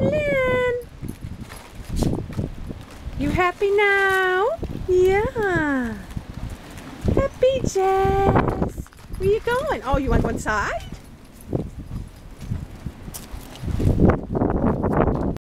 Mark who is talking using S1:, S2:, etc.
S1: Lynn. You happy now? Yeah. Happy, Jess. Where you going? Oh, you want one side?